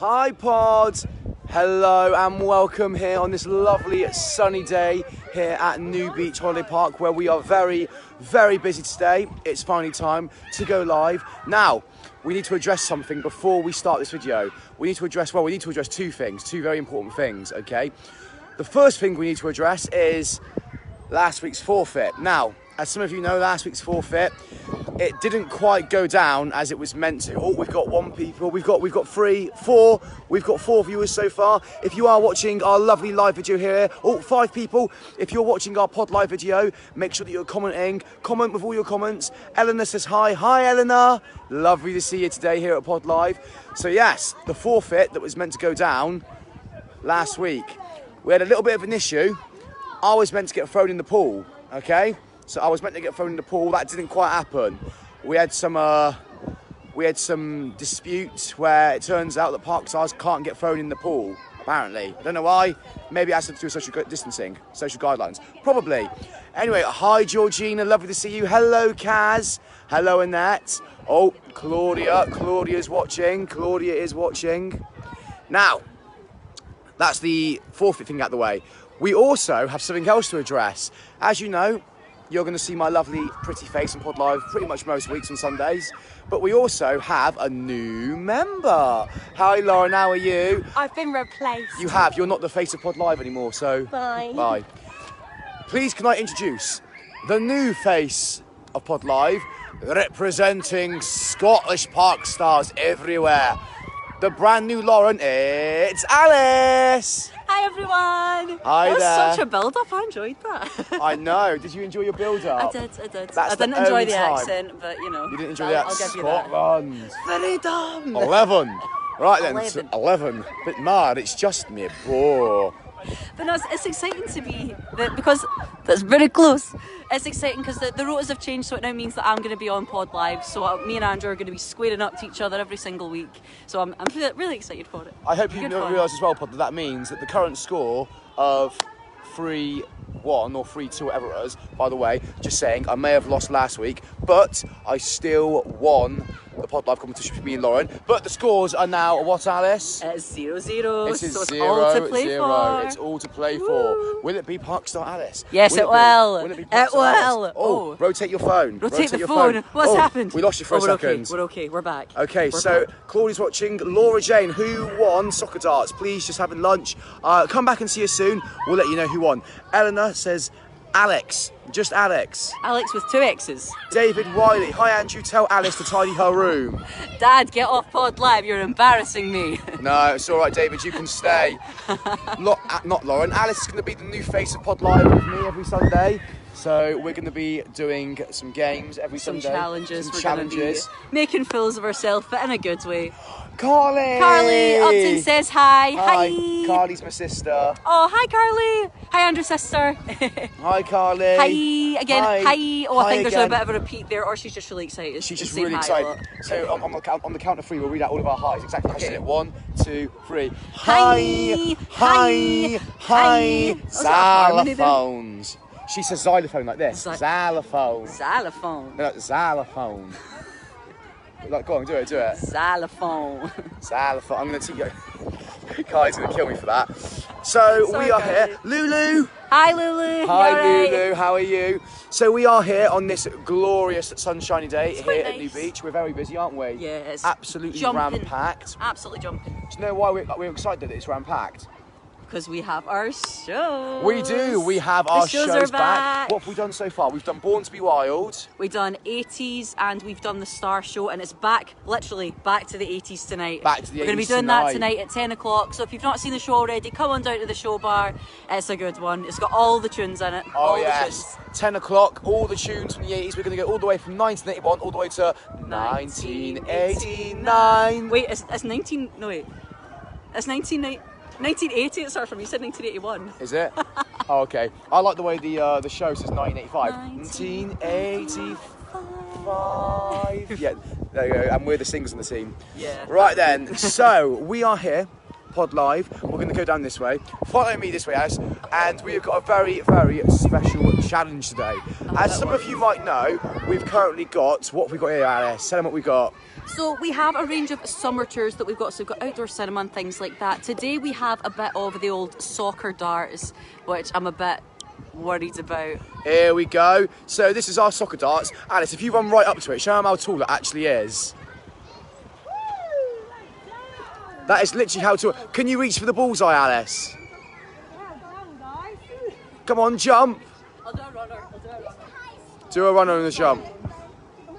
Hi, Pod. Hello and welcome here on this lovely sunny day here at New Beach Holiday Park, where we are very, very busy today. It's finally time to go live. Now, we need to address something before we start this video. We need to address, well, we need to address two things, two very important things, okay? The first thing we need to address is last week's forfeit. Now, as some of you know, last week's forfeit, it didn't quite go down as it was meant to. Oh, we've got one people, we've got we've got three, four, we've got four viewers so far. If you are watching our lovely live video here, oh, five people. If you're watching our pod live video, make sure that you're commenting. Comment with all your comments. Eleanor says hi. Hi, Eleanor. Lovely to see you today here at Pod Live. So yes, the forfeit that was meant to go down last week, we had a little bit of an issue. I was meant to get thrown in the pool, okay? So I was meant to get thrown in the pool. That didn't quite happen. We had some uh, we had some dispute where it turns out that park stars can't get thrown in the pool. Apparently, I don't know why. Maybe it has to do with social distancing, social guidelines. Probably. Anyway, hi Georgina, lovely to see you. Hello Kaz. Hello Annette. Oh, Claudia. Claudia's watching. Claudia is watching. Now, that's the forfeit thing out the way. We also have something else to address. As you know, you're going to see my lovely, pretty face on Pod Live pretty much most weeks on Sundays. But we also have a new member. Hi, Lauren. How are you? I've been replaced. You have. You're not the face of Pod Live anymore, so Bye. Bye. Please, can I introduce the new face of Pod Live, representing Scottish park stars everywhere. The brand new Lauren. It's Alice. Hi everyone. Hi that was there. such a build up. I enjoyed that. I know. Did you enjoy your build-up? I did. I did. That's I didn't enjoy the time. accent, but you know. You didn't enjoy I'll, that. I'll give you that. Scotland. Very dumb. 11. Right then, 11. 11. Bit mad, it's just me, bro. But no, it's, it's exciting to be the, because that's very close. It's exciting because the, the rotas have changed, so it now means that I'm going to be on Pod Live. So uh, me and Andrew are going to be squaring up to each other every single week. So I'm, I'm really, excited for it. I hope you realise as well, Pod, that that means that the current score of 3 1 or 3 2, whatever it is, by the way, just saying, I may have lost last week, but I still won the Pod Live competition with me and Lauren. But the scores are now, what, Alice? It's zero zero, This is so it's zero, all to play zero. for. It's all to play for. Will it be Parkstar Alice? Yes, it be? will. Will it be It will. Alice? Oh, Oh. rotate your phone. Rotate, the your phone. What's Oh, happened? We lost you for oh, a we're second. Okay. We're okay. We're back. Okay, We're so back. Claudia's watching. Laura Jane, who won soccer darts? Please just having lunch. Uh, come back and see us soon. We'll let you know who won. Eleanor says Alex, just Alex. Alex with two X's. David Wiley, hi Andrew, tell Alice to tidy her room. Dad, get off Pod Live. You're embarrassing me. No, it's all right, David, you can stay. Lo- uh, not Lauren. Alice is going to be the new face of Pod Live with me every Sunday. So we're going to be doing some games every Some Sunday. challenges. Some we're challenges. Be making fools of ourselves, but in a good way. Carly. Carly Upton says hi. Hi. Hi. Carly's my sister. Oh, hi, Carly. Hi, Andrew's sister. Hi, Carly. hi again. Hi. Hi. Oh, I Hi think there's again. a bit of a repeat there, or she's just really excited. She's just really hi excited. So on, on, the count, on the count of three, we'll read out all of our highs. Exactly. Okay. One, two, three. Hi. Hi. Hi. Hi. Oh, is that a harmony there? Xylophones. She says xylophone like this. Xy- Xylophone. Xylophone. No, xylophone. like, go on, do it, do it. Xylophone. Xylophone. I'm going to take you. Kai's going to kill me for that. So Sorry, we are here. Lulu. hi, Lulu. Hi? Lulu, how are you? So we are here on this glorious sunshiny day It's here quite at New. Beach. We're very busy, aren't we? Yeah, it's Absolutely jumping. ram-packed. Absolutely jumping. Do you know why we're, we're excited that it's ram-packed? Because we have our show. We do. We have our shows shows, are back. What have we done so far? We've done Born to Be Wild. We've done 80s and we've done the Star Show, and it's back, literally back to the 80s tonight. Back to the We're going to be 80s doing that tonight. tonight at 10 o'clock. So if you've not seen the show already, come on down to the show bar. It's a good one. It's got all the tunes in it. Oh all yes. the tunes. 10 o'clock, all the tunes from the 80s. We're going to go all the way from 1981 all the way to 1989. Wait, it's, it's 19. No, wait. It's 19, 1980 it started from. You said 1981. Is it? oh, okay. I like the way the uh, the show says 1985. 1985. yeah, there you go. And we're the singers on the team. Yeah. Right then. so we are here Pod Live. We're going to go down this way. Follow me this way, Alice. And we've got a very, very special challenge today. As some of you might know, we've currently got what have we got here, Alice. Tell them what we got. So we have a range of summer tours that we've got. So we've got outdoor cinema and things like that. Today we have a bit of the old soccer darts, which I'm a bit worried about. Here we go. So this is our soccer darts. Alice, if you run right up to it, show them how tall it actually is. That is literally how to... Can you reach for the bullseye, Alice? Come on, jump. I'll do a runner. I'll do a runner. Do a runner and a jump. No,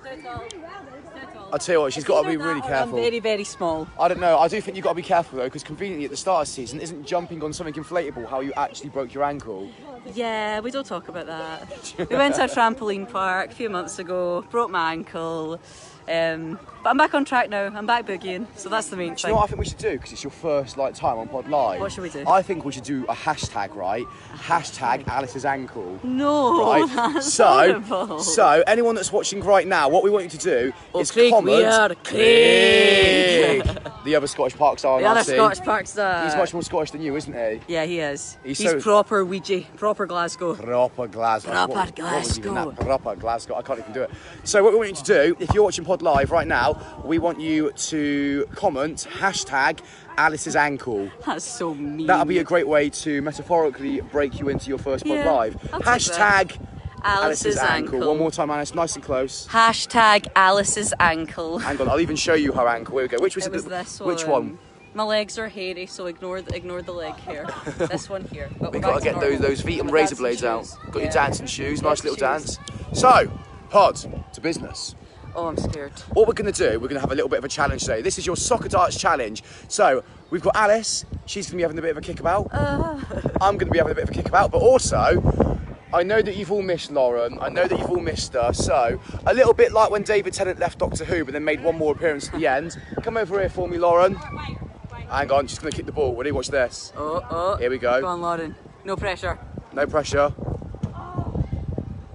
stay tall. Stay tall. I tell you what, she's got to be really I'm careful. very, very small. I don't know. I do think you've got to be careful though, because conveniently at the start of the season, isn't jumping on something inflatable how you actually broke your ankle? Yeah, we don't talk about that. we went to a trampoline park a few months ago, broke my ankle. Um, but I'm back on track now. I'm back boogieing, so that's the main Do you thing. know what I think we should do? Because it's your first like time on Pod Live. What should we do? I think we should do a hashtag, right? Hashtag Alice's ankle. no, Right. that's so, horrible. so anyone that's watching right now, what we want you to do is Craig, comment. we are Craig. The other Scottish park star, the other. Scottish Park star. He's much more Scottish than you, isn't he? Yeah, he is. He's He's, so- proper Weegie, proper Glasgow. Proper Glasgow. Proper What- what was even Glasgow. that? Proper Glasgow. I can't even do it. So what we want you to do, if you're watching Pod Live right now, we want you to comment hashtag Alice's ankle. That's so mean. That'll be a great way to metaphorically break you into your first Pod Yeah, Live. I'll Hashtag Alice's, ankle. One more time, Alice. Nice and close. Hashtag Alice's ankle. Hang on, I'll even show you her ankle. Here we go. Which was, It was this one. Which one? My legs are hairy, so ignore the, ignore the leg hair. this one here. But We got to get normal. those those feet and razor blades out. Got your dancing shoes. Yeah, Nice little shoes. dance. So, Pod to business. Oh, I'm scared. What we're going to do, we're going to have a little bit of a challenge today. This is your soccer darts challenge. So we've got Alice. She's going to be having a bit of a kickabout. Uh. I'm going to be having a bit of a kickabout. But also, I know that you've all missed Lauren. I know that you've all missed her. So a little bit like when David Tennant left Doctor Who, but then made one more appearance at the end. Come over here for me, Lauren. Hang on, she's going to kick the ball. Ready? Watch this. Oh, oh. Here we go. Go on, Lauren. No pressure. No pressure.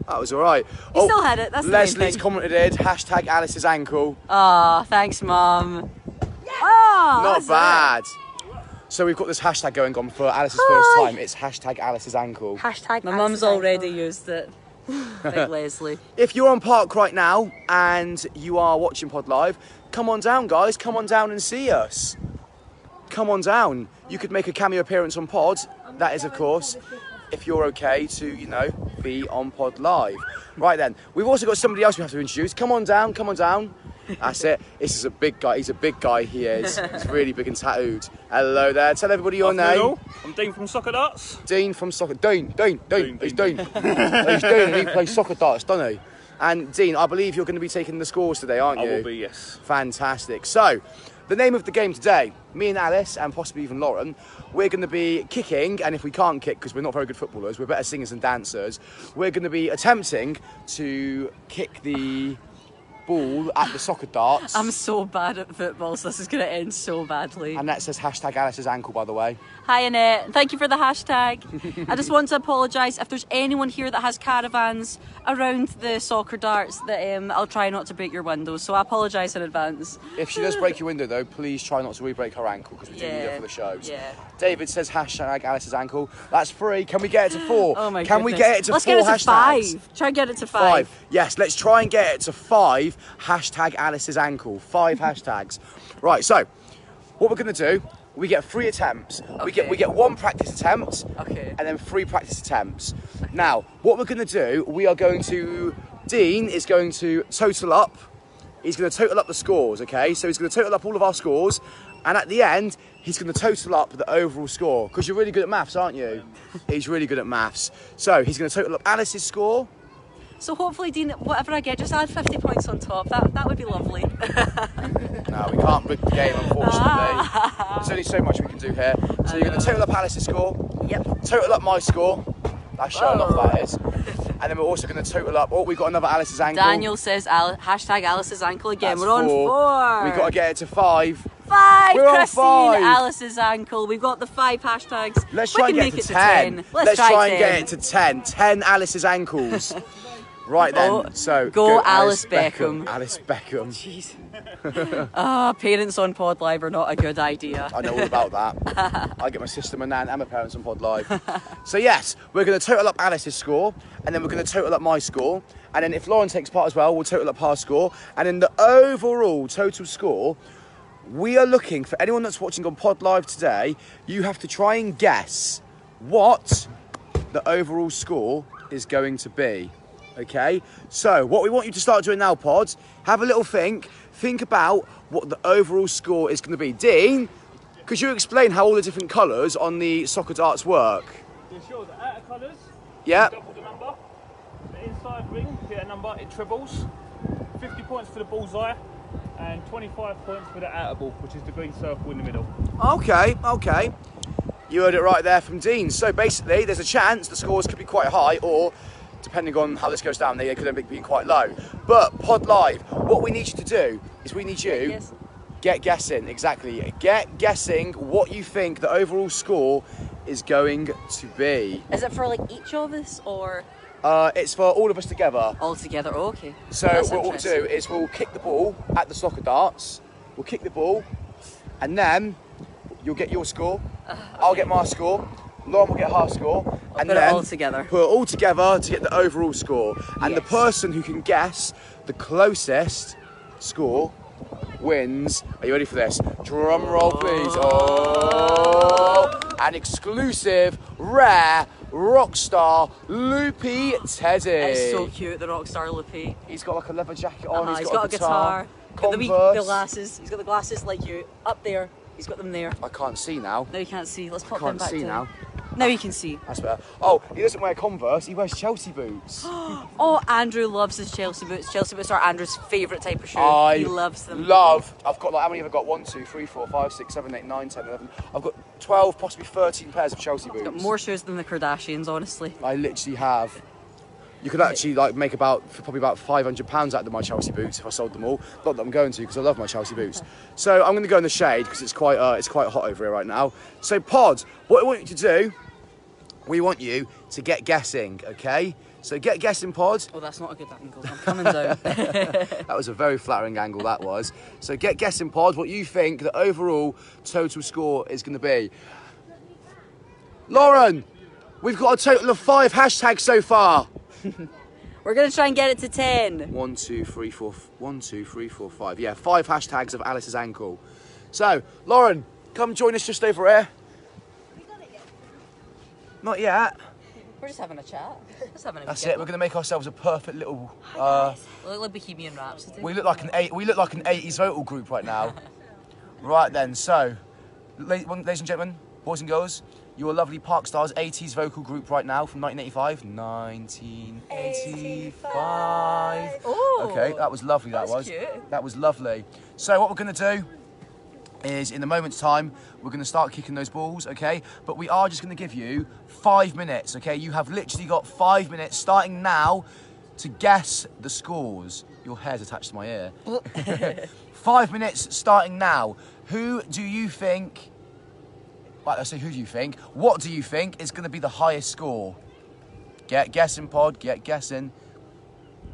That was all right. You still had it, that's the main Leslie's thing. commented Hashtag Alice's ankle. Ah, thanks, Mum. Ah, Not that's it. bad. So we've got this hashtag going on for Alice's first time. It's hashtag Alice's ankle. Hashtag My mum's already used it. Big Leslie. If you're on Park right now and you are watching Pod Live, come on down, guys. Come on down and see us. Come on down. You could make a cameo appearance on Pod. That is, of course, if you're okay to, you know, be on Pod Live. Right then, we've also got somebody else we have to introduce. Come on down, come on down. That's it. This is a big guy. He's a big guy. He is. He's really big and tattooed. Hello there. Tell everybody your name. Hello, I'm Dean from Soccer Darts. Dean from soccer. Dean, Dean, Dean. Dean, He's Dean, Dean. He's Dean. He plays soccer darts, doesn't he? And Dean, I believe you're going to be taking the scores today, aren't you? I you? will be, yes. Fantastic. So, the name of the game today, me and Alice, and possibly even Lauren, we're going to be kicking, and if we can't kick because we're not very good footballers, we're better singers and dancers, we're going to be attempting to kick the ball at the soccer darts. I'm so bad at football, so this is going to end so badly. Annette says hashtag Alice's ankle, by the way. Hi Annette, thank you for the hashtag. I just want to apologise if there's anyone here that has caravans around the soccer darts that um, I'll try not to break your windows, so I apologise in advance. If she does break your window, though, please try not to re-break her ankle because we do need Yeah, it for the shows. yeah. David says hashtag Alice's ankle. That's free. Can we get it to four? Oh my Can we get it to Let's four get it to hashtags? five. Try and get it to five. Five. Yes, let's try and get it to five. Hashtag Alice's ankle. Five hashtags. Right. So, what we're going to do? We get three attempts. We get we get one practice attempt. Okay. And then three practice attempts. Now, what we're going to do? We are going to. Dean is going to total up. He's going to total up the scores. Okay. So he's going to total up all of our scores, and at the end, he's going to total up the overall score. Because you're really good at maths, aren't you? he's really good at maths. So he's going to total up Alice's score. So hopefully, Dean, whatever I get, just add 50 points on top. That that would be lovely. No, we can't rig the game, unfortunately. Ah. There's only so much we can do here. So you're going to uh. total up Alice's score, yep. total up my score. That's showing off that is. And then we're also going to total up. Oh, we've got another Alice's ankle. Daniel says Al- hashtag Alice's ankle again. That's We're on four. We've got to get it to five. five. We're on Christine, five. Alice's ankle. We've got the five hashtags. Let's we try and get make it to it to 10. ten. Let's, try, 10. and get it to 10. 10 Alice's ankles. Right then, Oh, so go Alice Beckham. Alice Beckham. Jeez. Ah, parents on Pod Live are not a good idea. I know all about that. I get my sister, my nan, and my parents on Pod Live. so yes, we're going to total up Alice's score, and then we're going to total up my score, and then if Lauren takes part as well, we'll total up her score, and then the overall total score. We are looking for anyone that's watching on Pod Live today. You have to try and guess what the overall score is going to be. Okay, so what we want you to start doing now, Pods, have a little think. Think about what the overall score is going to be. Dean, could you explain how all the different colours on the soccer darts work? Yeah, sure. The outer colours, Yeah, double the number. The inside ring, hit a number, it triples. 50 points for the bullseye, and 25 points for the outer ball, which is the green circle in the middle. okay, okay. You heard it right there from Dean. So basically, there's a chance the scores could be quite high, or depending on how this goes down, they could end up being quite low. But Pod Live, what we need you to do is we need you. Yes. Get guessing, exactly. Get guessing what you think the overall score is going to be. Is it for like each of us or Uh, it's for all of us together. all together? Oh, okay. So That's what we'll do is we'll kick the ball at the soccer darts. We'll kick the ball, and then you'll get your score. I'll get my score. Lauren will get half score, and put it then all together. Put it all together to get the overall score. And the person who can guess the closest score wins. Are you ready for this? Drum roll, please. Oh, an exclusive, rare Rockstar Loopy Teddy. It's so cute, the Rockstar Loopy. He's got like a leather jacket on. Uh-huh, he's got a guitar. Got the wee Converse. glasses. He's got the glasses like you up there. He's got them there. I can't see now. No, you can't see. Let's pop them Can't back see down. now. Now you can see. That's better. Oh, he doesn't wear Converse. He wears Chelsea boots. Oh, Andrew loves his Chelsea boots. Chelsea boots are Andrew's favourite type of shoe. I he loves them. Love. I've got like how many have I got? One, two, three, four, five, six, seven, eight, nine, ten, eleven. I've got twelve, possibly thirteen pairs of Chelsea boots. Got more shoes than the Kardashians, honestly. I literally have. You could actually like make about probably about five hundred pounds out of my Chelsea boots if I sold them all. Not that I'm going to because I love my Chelsea boots. So I'm going to go in the shade because it's quite uh, it's quite hot over here right now. So Pod, what I want you to do, we want you to get guessing, okay? So get guessing, Pod. Oh, that's not a good angle. I'm coming down. That was a very flattering angle, that was. So get guessing, Pod, what you think the overall total score is going to be. Lauren, we've got a total of five hashtags so far. We're gonna try and get it to ten. One, two, three, four, one, two, three, four, five. Yeah, five hashtags of Alice's ankle. So, Lauren, come join us just over here. Not yet. We're just having a chat. Just having a That's wee it. We're going to make ourselves a perfect little. Uh, We look like Bohemian Rhapsody. we look like an eight. We look like an 80s vocal group right now. right then. So, ladies and gentlemen, boys and girls, your lovely Park Stars 80s vocal group right now from 1985. 1985. Oh. Okay, that was lovely. That That's was. cute. That was lovely. So what we're going to do is in a moment's time we're going to start kicking those balls okay? But we are just going to give you five minutes okay? You have literally got five minutes starting now to guess the scores. Your hair's attached to my ear. Five minutes starting now. Who do you think right let's say who do you think what do you think is going to be the highest score? Get guessing pod get guessing.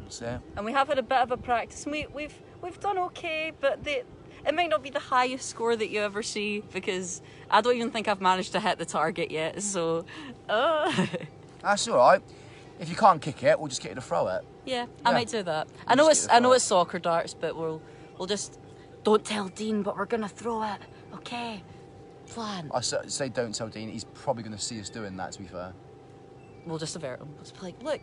That's it. And we have had a bit of a practice. We, we've we've done okay, but the, it might not be the highest score that you ever see because I don't even think I've managed to hit the target yet. So, uh, that's all right if you can't kick it we'll just get you to throw it yeah, I might do that. I We'll know it's I know thrown. it's soccer darts, but we'll we'll just don't tell Dean, but we're gonna throw it. Okay, plan. I say don't tell Dean. He's probably going to see us doing that. To be fair, We'll just avert him. We'll just be like, look,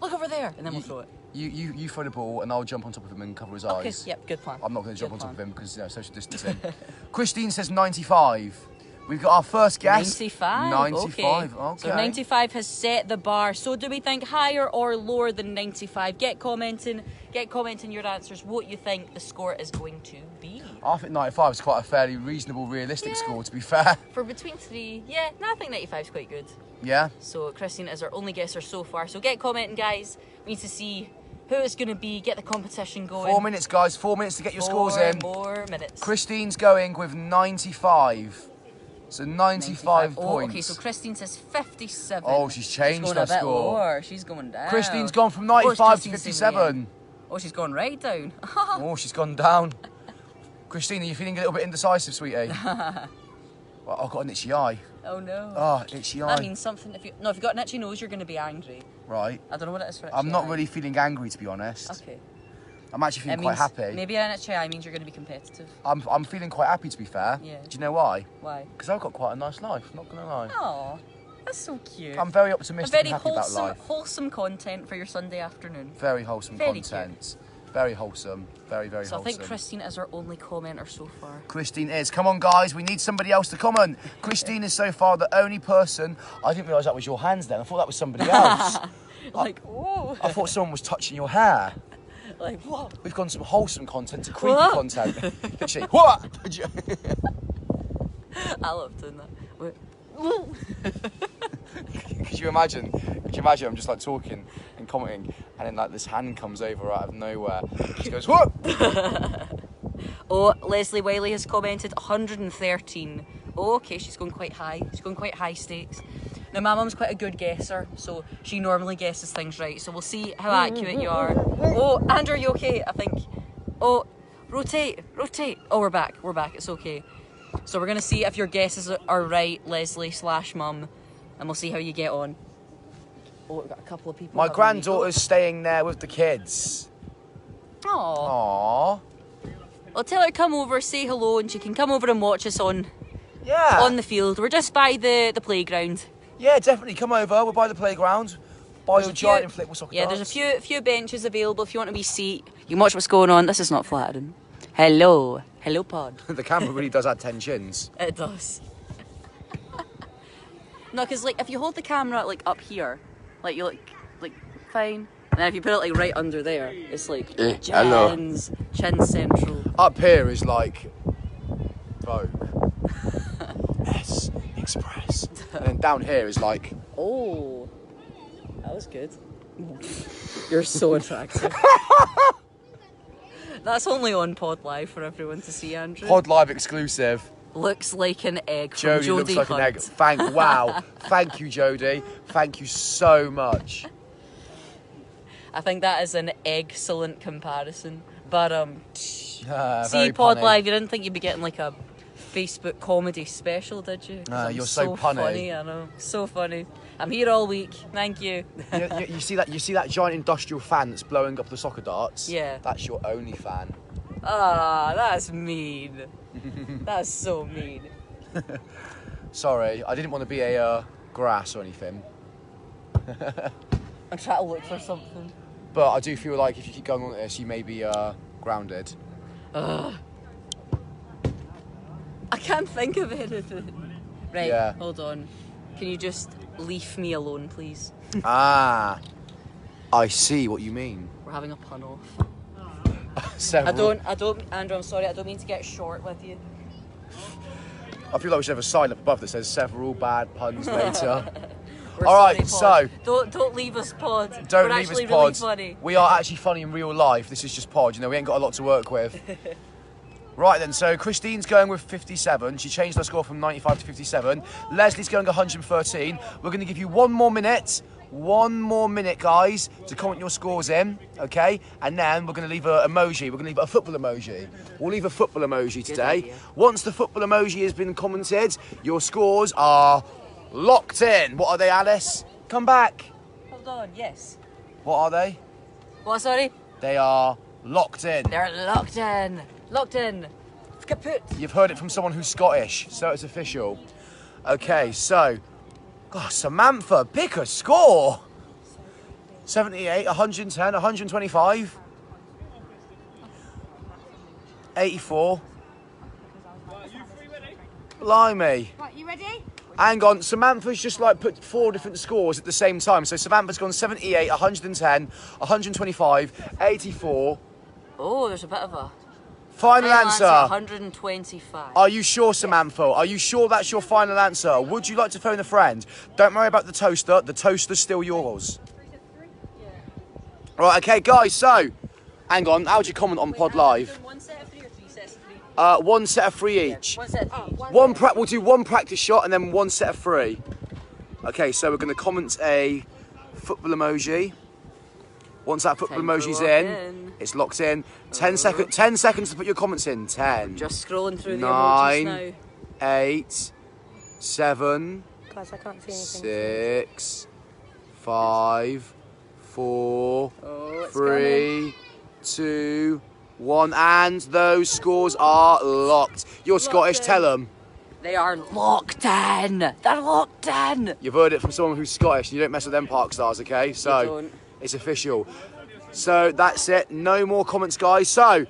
look over there, and then we'll throw it. You you you throw the ball and I'll jump on top of him and cover his Okay, eyes. yep, good plan. I'm not going to jump Good on top of him because you know social distancing. Christine says 95. We've got our first guess. 95. 95. Okay. Okay. So 95 has set the bar. So do we think higher or lower than 95? Get commenting. Get commenting your answers. What you think the score is going to be I think 95 is quite a fairly reasonable, realistic Yeah. score. To be fair. for between three. Yeah, no, I think 95 is quite good. Yeah. So Christine is our only guesser so far. So get commenting, guys. We need to see who it's going to be. Get the competition going. Four minutes, guys. Four minutes to get your scores in. Four minutes. Christine's going with 95. So 95, Oh, points. okay, so Christine says 57. Oh, she's changed going her score. She's going down. Christine's gone from Oh, 95 to 57. Oh, she's gone right down. Oh, she's gone down. Christine, are you feeling a little bit indecisive, sweetie? well, I've got an itchy eye. oh no. Oh, itchy eye. that means something. If you no, if you've got an itchy nose, you're going to be angry. Right. I don't know what it is for. I'm not really feeling angry, to be honest. Okay. I'm actually feeling quite happy. Maybe eye means you're going to be competitive. I'm, I'm feeling quite happy, to be fair. Yeah. Do you know why? Why? Because I've got quite a nice life, not going to lie. Oh, that's so cute. I'm very a optimistic very and happy about wholesome, life. wholesome content for your Sunday afternoon. Very wholesome Very content. Very wholesome. Very, very So I think Christine is our only commenter so far. Christine is. Come on, guys. We need somebody else to comment. Christine is so far the only person. I didn't realise that was your hands then. I thought that was somebody else. Like, whoa. I thought someone was touching your hair. like, whoa. We've gone from wholesome content to creepy What? content. Literally, what? I love doing that. Wait. Could you imagine? Could you imagine? I'm just like talking and commenting, and then like this hand comes over out of nowhere. She goes, "What?" Oh, Leslie Wiley has commented 113. Oh, okay, she's going quite high. She's going quite high stakes. Now, my mum's quite a good guesser, so she normally guesses things right. So we'll see how accurate you are. Oh, Andrew, are you okay? I think. Oh, rotate, rotate. Oh, we're back. We're back. It's okay. So we're gonna see if your guesses are right, Leslie slash mum, and we'll see how you get on. Oh, we've got a couple of people. My granddaughter's staying there with the kids. go. Aw. Aww. I'll tell her to come over, say hello, and she can come over and watch us on Yeah. on the field. We're just by the, the playground. Yeah, definitely. Come over. We're by the playground. Buy There's your few- giant inflatable soccer Yeah, there's a few few benches available if you want a wee seat. You can watch what's going on. This is not flattering. Hello. Hello, pod. the camera really does add ten chins. It does. no, because like if you hold the camera like up here, like you look like fine. And then if you put it like right under there, it's like Eh, hello. chins, chin central. Up here is like Vogue. S Express. And then down here is like Oh, that was good. You're so attractive. That's only on Pod Live for everyone to see, Andrew. Pod Live exclusive. looks like an egg Jodie Jodie looks like Hunt. an egg. Thank wow. Thank you, Jodie. Thank you so much. I think that is an excellent comparison. But um, Ah, see Pod punny. Live, you didn't think you'd be getting like a Facebook comedy special, did you? Ah, you're so punny. funny. I know, so funny. I'm here all week. Thank you. you, you- you see that? You see that giant industrial fan that's blowing up the soccer darts? Yeah. That's your only fan. Ah, that's mean. that's so mean. Sorry, I didn't want to be a uh, grass or anything, I'm trying to look for something. but I do feel like if you keep going on this, you may be uh, grounded. I can't think of anything. Right, Yeah. hold on. Can you just leave me alone, please? ah, I see what you mean. We're having a pun off. I Several. don't, I don't, Andrew, I'm sorry, I don't mean to get short with you. I feel like we should have a sign up above that says several bad puns later. We're All right, sorry, Pod. so- Don't, don't leave us, Pod. Don't We're leave us actually pod. really funny. We are actually funny in real life. This is just pod. You know, we ain't got a lot to work with. right then, so Christine's going with 57. She changed her score from 95 to 57. Leslie's going 113. We're going to give you one more minute. One more minute, guys, to comment your scores in, okay? And then we're going to leave an emoji. We're going to leave a football emoji. We'll leave a football emoji today. Once the football emoji has been commented, your scores are locked in. What are they, Alice? Come back. Hold on, yes. What are they? What, sorry? They are locked in. They're locked in. Locked in. Kaput. You've heard it from someone who's Scottish, so it's official. Okay, so, God, Samantha, pick a score. 78, 110, 125, 84. Blimey. Right, you ready? Hang on, Samantha's just like put four different scores at the same time. So Samantha's gone 78, 110, 125, 84. Oh, there's a bit of a. Final Final answer. 125. Are you sure, Samantha? Are you sure that's your final answer? Would you like to phone a friend? Don't worry about the toaster. The toaster's still yours. Right, okay, guys, so, hang on. How would you comment on Pod Live? One set of three or three sets Uh, one set of three each. One set of three. One pra- we'll do one practice shot and then one set of three. Okay, so we're going to comment a football emoji. Once that football Time to emoji's in, in. it's locked in. Ten oh. second, ten seconds to put your comments in. Ten, Just scrolling through the Nine. emojis eight, seven, Guys, I can't see anything. six, five, four, now. Oh, it's three, two, one, and those scores are locked. You're Scottish. in. Tell them. They are locked in. They're locked in. You've heard it from someone who's Scottish. You don't mess with them park stars, okay? So don't. It's official. So that's it. No more comments, guys. So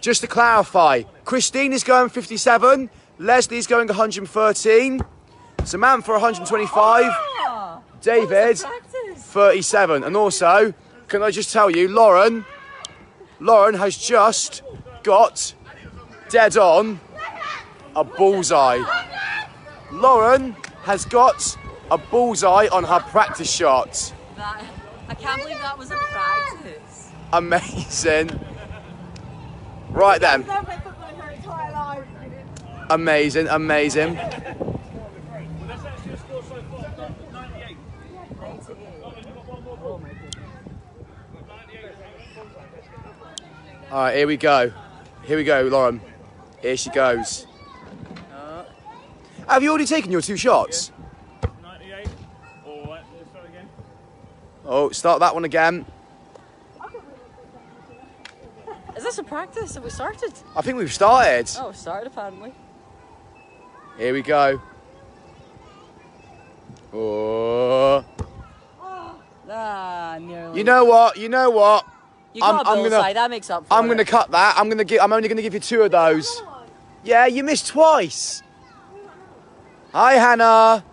just to clarify, Christine is going 57, Leslie's going 113, Samantha 125, David 37, and also, can I just tell you, Lauren, Lauren has just got dead on a bullseye. Lauren has got a bullseye on her practice shot. That, I can't believe that was a practice. Amazing. Right then. Amazing, amazing. Well, that's actually a score so far. 98. All right, here we go. Here we go, Lauren. Here she goes. Uh. Have you already taken your two shots? Oh, start that one again. Is this a practice? Have we started? I think we've started. Oh, started apparently. Here we go. Oh. Ah, nearly. You know what? You know what? you got I'm- a I'm gonna- bullseye. that makes up for I'm it. going to cut that. I'm going to give. I'm only going to give you two of those. Yeah, you missed twice. Hi, Hannah.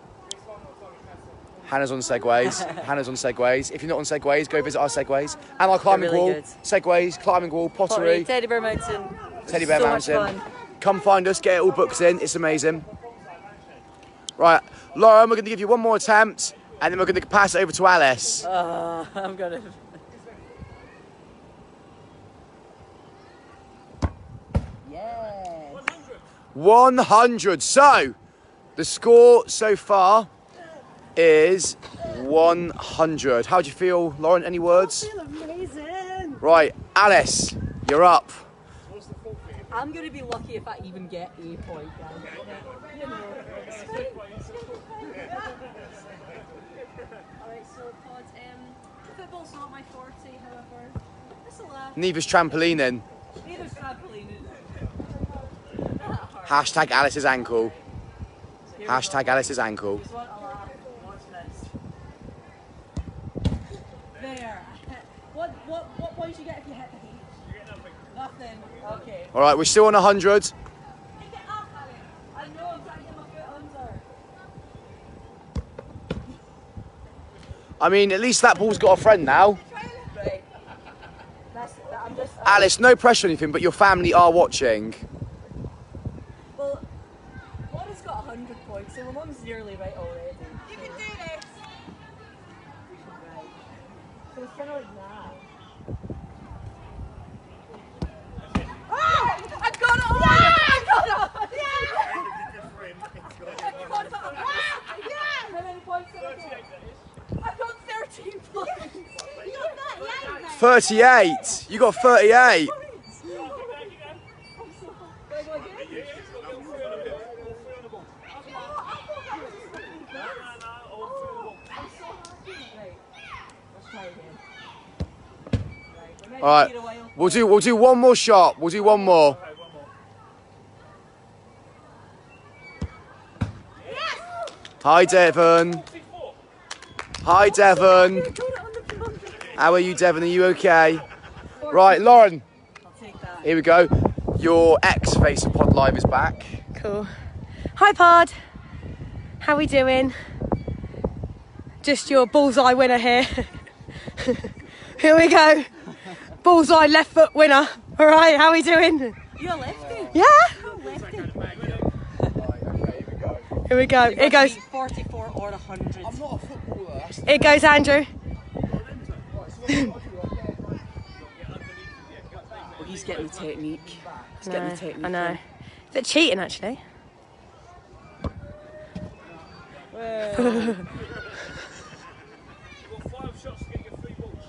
Hannah's on segways. Hannah's on segways. If you're not on segways, go visit our segways and our climbing really wall. good. Segways, climbing wall, Pottery, pottery, Teddy Bear Mountain. Teddy Bear so Mountain. Come find us. Get it all booked in. It's amazing. Right, Lauren, we're going to give you one more attempt, and then we're going to pass it over to Alice. Uh, I'm gonna. Yeah. 100. So, the score so far is 100. How do you feel, Lauren? Any words? amazing. Right, Alice, you're up. I'm gonna be lucky if I even get a point, guys. You know. Alright, so pod, um, football's not my forte, however. It's a laugh. Neither's trampoline. Hashtag Alice's ankle. Hashtag Alice's ankle. Just want a laugh. Watch this. There. What what what points you get if you hit the heat? You get nothing. Nothing. Okay. All right, we're still on 100. Pick it up, Alex. I know I'm trying to get my foot under. I mean, at least that ball's got a friend now. Right. That's I'm just uh, Alice, no pressure or anything, but your family are watching. Well, one has got 100 points, so my mum's nearly right already. You can do this. It's kind of like that. Oh, I got it on! I got it on! Yeah! How many points did I get? I got 13 points. You got 38, mate. 38. You got 38. Right. Let's try again. Right. we might All right. We'll do we'll do one more shot. We'll do one more. Hi Devon. Hi Devon. How are you Devon? Are you okay? Right, Lauren. Here we go. Your ex face of Pod Live is back. Cool. Hi, Pod. How are we doing? Just your bullseye winner here. here we go. Bullseye left foot winner. All right, how are we doing? You're lefty. Yeah. Here we go. Here goes. 44 or 100. not a footballer. Here goes Andrew. Oh, he's getting the technique. It's getting the technique. I know. Is it cheating actually? You've got five shots to get your three balls.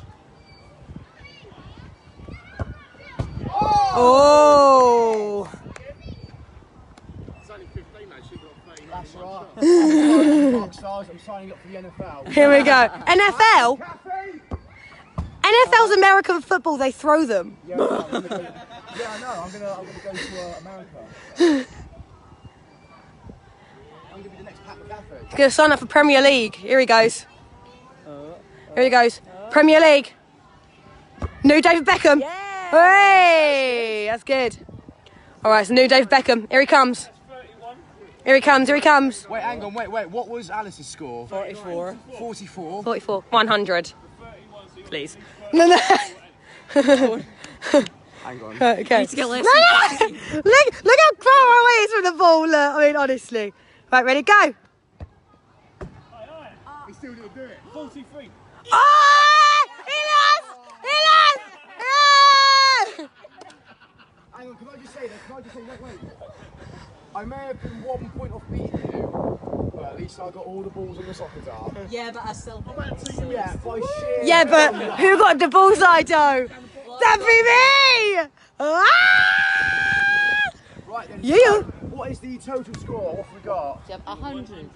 Oh! That's right. I'm signing up for the NFL. Here we go. NFL? NFL's American football, they throw them. Yeah, I know. I'm gonna go, yeah, I know. I'm gonna, go to uh, America. I'm gonna be the next Pat McCaffrey. He's going to sign up for Premier League. Here he goes. Here he goes. Premier League. New David Beckham. Hey, that's good. All right, so new Dave Beckham. Here he comes. Here he comes. Here he comes. Wait, hang on, wait, wait. What was Alice's score? 44. 44. 44. 100. 31. Please. No, no. Hang on. okay. Need to get less. No, no. look, look how far away he is from the ball. Look. I mean, honestly. Right, ready, go. He still didn't do it. 43. Oh! He lost! He lost! Yeah! Hang on, can I just say that? Can I just say, wait, wait. I may have been one point off beating you, but at least I got all the balls on the soccer dart. Yeah, but I still. Yeah, by sheer. Yeah, but who got the bullseye dough? That'd be me! Ah! Right then. Yeah. so What is the total score? What have we got? You have 100.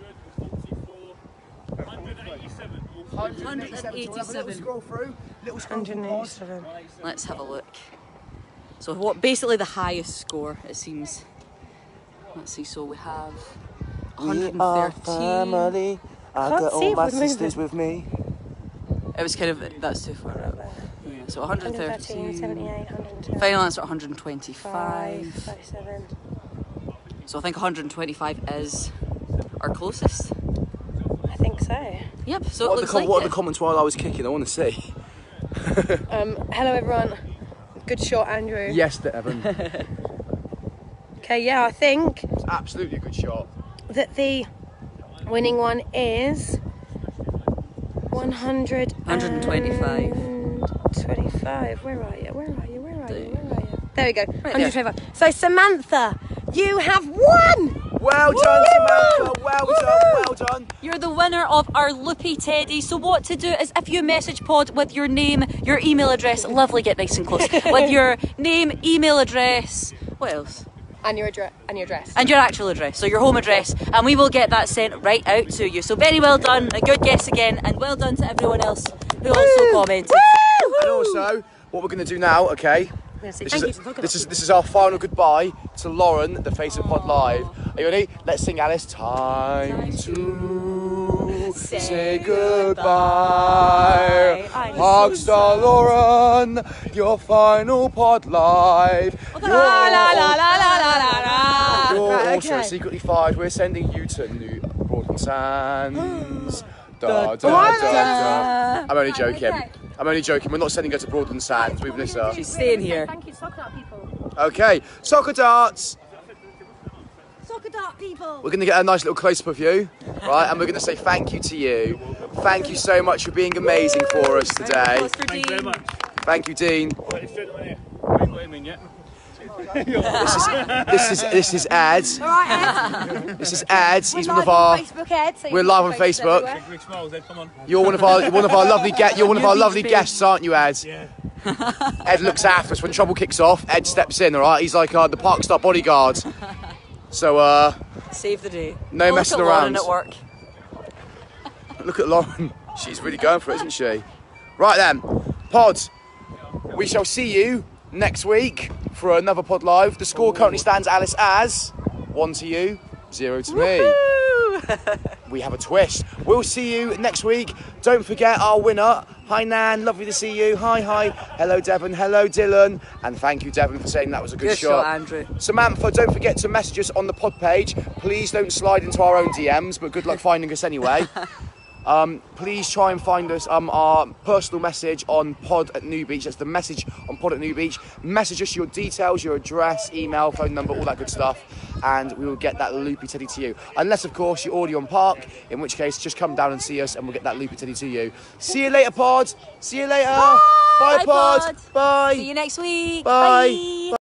187. 187. So we'll have a little scroll through. Little scroll 187. Let's have a look. So what? Basically the highest score it seems. Let's see. So we have 113. I Can't got all my with movement. sisters with me. It was kind of that's too far out. Yeah, so 113, 113. Final answer 125. 37. So I think 125 is our closest. I think so. Yep. So What, it are the com- like what are the comments while I was kicking? I want to see. Um, hello, everyone. Good shot, Andrew. Yes, Evan. Okay, yeah, I think It's absolutely a good shot. that the winning one is 100 125. 25. Where are you? Where are you? Where are you? Where are you? There we go. there. 125. So Samantha, you have won. Well done, Samantha. Well done. Well done. You're the winner of our Loopy Teddy. So what to do is if you message Pod with your name, your email address, lovely, get nice and close, with your name, email address, what else? And your address. And your address. And your actual address, so your home address, and we will get that sent right out to you. So very well done, a good guess again, and well done to everyone else who also commented. And also, what we're going to do now, okay? I'm gonna say This is, this is this is our final goodbye to Lauren, the face of Pod Live. Are you ready? Let's sing Alice. Time to say goodbye. I'm Lauren, your final Pod Live. Oh, you're, La la la la la la la la. you're Right, also okay. secretly fired. We're sending you to New Broadland Sands. Da, da, da, da. I'm only joking. Okay. I'm only joking. We're not sending her to Broadland Sands. We've this up. She's staying here. Thank you, soccer dart people. Okay, soccer darts. Soccer dart people. We're going to get a nice little close up of you, right? And we're going to say thank you to you. Thank you so much for being amazing for us today. Applause for Thank you very Dean. much. Thank you, Dean. Right, this gentleman here. We ain't got him in yet. This is this is this is Ed. All right, Ed. This is Ed. He's We're one of our. Facebook, Ed. so we're live on Facebook. everywhere. Big smiles, Ed, come on. You're one of our one of our lovely get. You're one of our lovely guests, aren't you, Ed? Yeah. Ed looks after us when trouble kicks off. Ed steps in. All right. He's like uh, the park star bodyguard. So uh, Save the day. No Look messing at Lauren around. at work. Look at Lauren. She's really going for it, isn't she? Right then, Pods. We shall see you next week for another Pod Live. The score currently stands, Alice, as one to you, zero to me. We have a twist. We'll see you next week. Don't forget our winner. Hi, Nan. Lovely to see you. Hi, hi. Hello, Devon. Hello, Dylan. And thank you, Devon, for saying that was a good, Good shot, Andrew. Samantha, don't forget to message us on the pod page. Please don't slide into our own DMs, but good luck finding us anyway. Um, please try and find us um, our personal message on Pod at New Beach. That's the message on Pod at New Beach. Message us your details, your address, email, phone number, all that good stuff, and we will get that loopy teddy to you. Unless, of course, you're already on Park, in which case, just come down and see us, and we'll get that loopy teddy to you. See you later, Pod. See you later. Bye, Bye, Pod. Pod. Bye. See you next week. Bye. Bye.